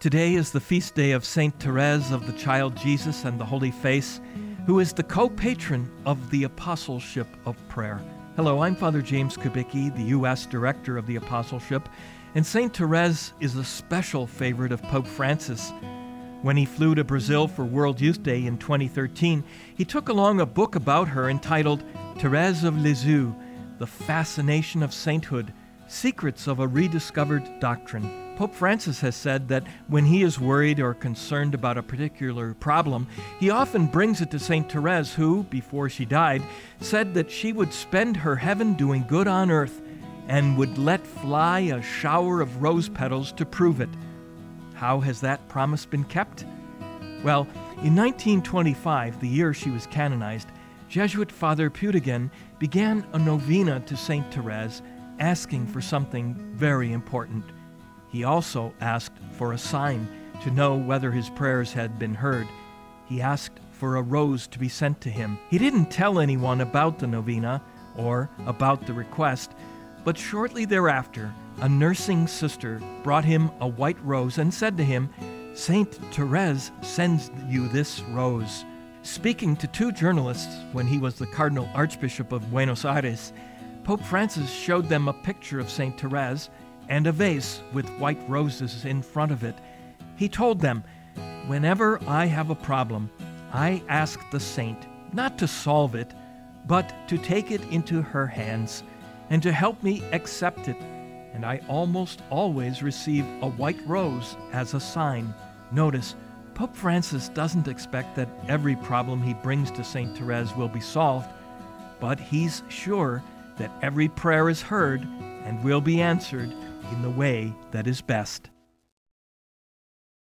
Today is the feast day of Saint Therese of the Child Jesus and the Holy Face, who is the co patron of the Apostleship of Prayer. Hello, I'm Father James Kubicki, the U.S. Director of the Apostleship, and Saint Therese is a special favorite of Pope Francis. When he flew to Brazil for World Youth Day in 2013, he took along a book about her entitled Therese of Lisieux The Fascination of Sainthood Secrets of a Rediscovered Doctrine. Pope Francis has said that when he is worried or concerned about a particular problem, he often brings it to St. Therese, who, before she died, said that she would spend her heaven doing good on earth and would let fly a shower of rose petals to prove it. How has that promise been kept? Well, in 1925, the year she was canonized, Jesuit Father Putigan began a novena to St. Therese, asking for something very important. He also asked for a sign to know whether his prayers had been heard. He asked for a rose to be sent to him. He didn't tell anyone about the novena or about the request, but shortly thereafter, a nursing sister brought him a white rose and said to him, Saint Therese sends you this rose. Speaking to two journalists when he was the Cardinal Archbishop of Buenos Aires, Pope Francis showed them a picture of Saint Therese and a vase with white roses in front of it. He told them, Whenever I have a problem, I ask the saint not to solve it, but to take it into her hands and to help me accept it and I almost always receive a white rose as a sign. Notice, Pope Francis doesn't expect that every problem he brings to St. Therese will be solved, but he's sure that every prayer is heard and will be answered in the way that is best.